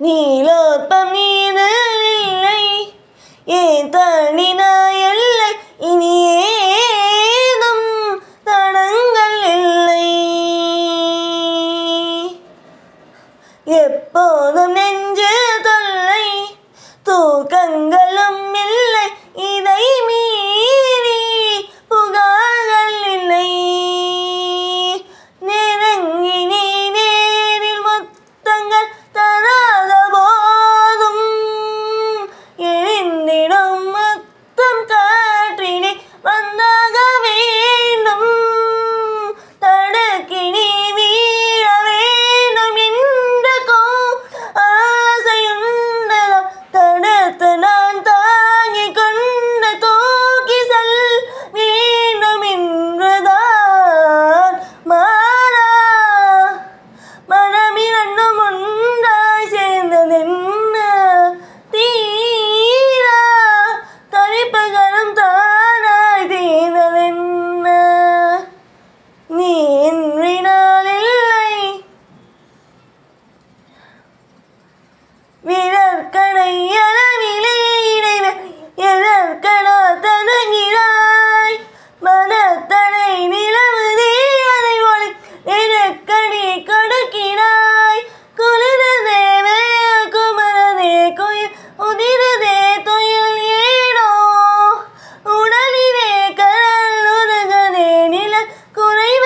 நீலோற்பம் நீரில் இல்லை ஏன் தணின எல்லை இனி ஏதும் தடங்கள் இல்லை. எப்போதும் நெஞ்சு Tony.